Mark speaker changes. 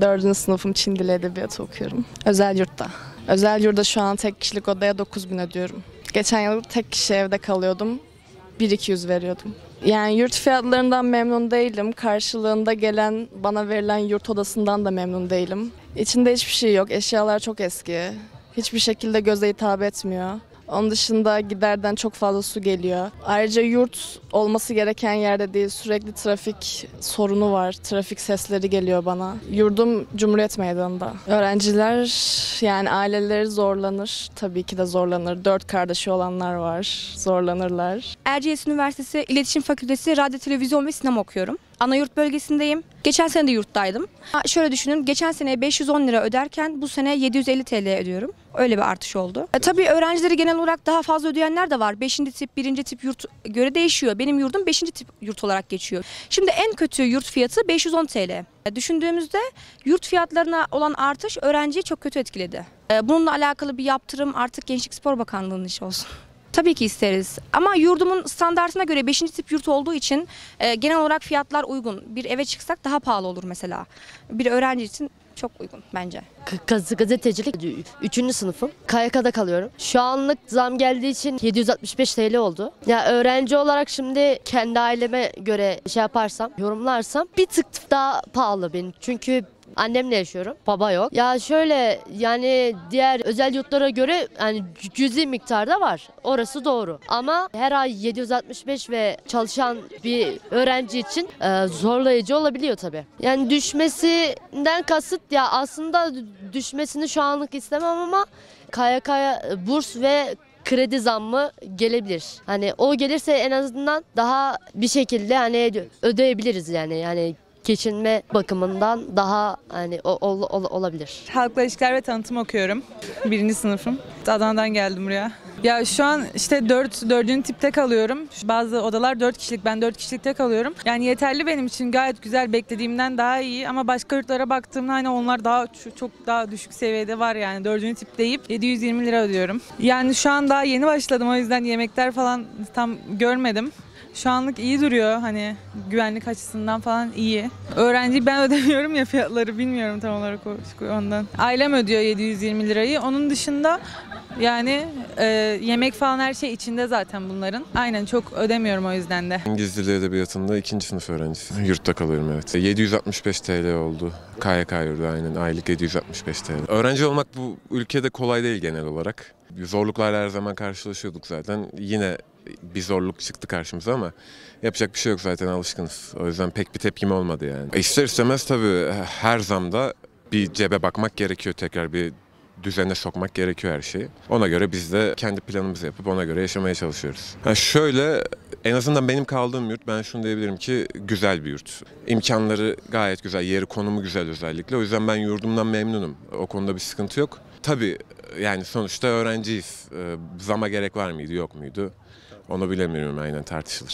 Speaker 1: Dördüncü sınıfım Çin Dili Edebiyatı okuyorum. Özel yurtta. Özel yurda şu an tek kişilik odaya 9000 ödüyorum. Geçen yıl tek kişi evde kalıyordum. 1200 veriyordum. Yani yurt fiyatlarından memnun değilim. Karşılığında gelen, bana verilen yurt odasından da memnun değilim. İçinde hiçbir şey yok. Eşyalar çok eski. Hiçbir şekilde göze hitap etmiyor. Onun dışında giderden çok fazla su geliyor. Ayrıca yurt olması gereken yerde değil. Sürekli trafik sorunu var. Trafik sesleri geliyor bana. Yurdum Cumhuriyet Meydanı'nda. Öğrenciler yani aileleri zorlanır. Tabii ki de zorlanır. Dört kardeşi olanlar var. Zorlanırlar.
Speaker 2: Erciyes Üniversitesi İletişim Fakültesi Radyo, Televizyon ve Sinema okuyorum. Anayurt bölgesindeyim. Geçen sene de yurttaydım. Şöyle düşünün, geçen sene 510 lira öderken bu sene 750 TL ödüyorum. Öyle bir artış oldu. E, tabii öğrencileri genel olarak daha fazla ödeyenler de var. 5. tip, 1. tip yurt göre değişiyor. Benim yurdum 5. tip yurt olarak geçiyor. Şimdi en kötü yurt fiyatı 510 TL. E, Düşündüğümüzde yurt fiyatlarına olan artış öğrenciyi çok kötü etkiledi. E, Bununla alakalı bir yaptırım artık Gençlik Spor Bakanlığı'nın işi olsun. Tabii ki isteriz. Ama yurdumun standartına göre 5. tip yurt olduğu için e, genel olarak fiyatlar uygun. Bir eve çıksak daha pahalı olur mesela. Bir öğrenci için çok uygun bence.
Speaker 3: Gaz gazetecilik 3. sınıfım. KYK'da kalıyorum. Şu anlık zam geldiği için 765 TL oldu. Ya öğrenci olarak şimdi kendi aileme göre şey yaparsam, yorumlarsam bir tık daha pahalı benim. Çünkü annemle yaşıyorum. Baba yok. Ya şöyle yani diğer özel yurtlara göre yani cüzi miktarda var. Orası doğru. Ama her ay 765 ve çalışan bir öğrenci için e, zorlayıcı olabiliyor tabii. Yani düşmesinden kasıt ya aslında düşmesini şu anlık istemem ama KYK'ya burs ve kredi zammı gelebilir. Hani o gelirse en azından daha bir şekilde hani ödeyebiliriz yani. Yani geçinme bakımından daha hani ol- ol- olabilir.
Speaker 4: Halkla ilişkiler ve tanıtım okuyorum. Birinci sınıfım. Adana'dan geldim buraya. Ya şu an işte dört, dördüncü tipte kalıyorum. Bazı odalar dört kişilik, ben dört kişilikte kalıyorum. Yani yeterli benim için gayet güzel, beklediğimden daha iyi. Ama başka yurtlara baktığımda hani onlar daha çok daha düşük seviyede var yani. Dördüncü tipteyip 720 lira ödüyorum. Yani şu an daha yeni başladım o yüzden yemekler falan tam görmedim. Şu anlık iyi duruyor hani güvenlik açısından falan iyi. Öğrenci ben ödemiyorum ya fiyatları bilmiyorum tam olarak ondan. Ailem ödüyor 720 lirayı. Onun dışında yani e, yemek falan her şey içinde zaten bunların. Aynen çok ödemiyorum o yüzden de.
Speaker 5: İngiliz Dili Edebiyatı'nda ikinci sınıf öğrencisiyim. Yurtta kalıyorum evet. 765 TL oldu. KYK yurdu aynen. Aylık 765 TL. Öğrenci olmak bu ülkede kolay değil genel olarak. Zorluklarla her zaman karşılaşıyorduk zaten. Yine bir zorluk çıktı karşımıza ama yapacak bir şey yok zaten alışkınız. O yüzden pek bir tepkim olmadı yani. E İster istemez tabii her zamda bir cebe bakmak gerekiyor tekrar bir düzene sokmak gerekiyor her şeyi. Ona göre biz de kendi planımızı yapıp ona göre yaşamaya çalışıyoruz. Ha şöyle en azından benim kaldığım yurt ben şunu diyebilirim ki güzel bir yurt. İmkanları gayet güzel, yeri konumu güzel özellikle. O yüzden ben yurdumdan memnunum. O konuda bir sıkıntı yok. Tabii yani sonuçta öğrenciyiz. Ee, Zama gerek var mıydı yok muydu? Onu bilemiyorum aynen tartışılır.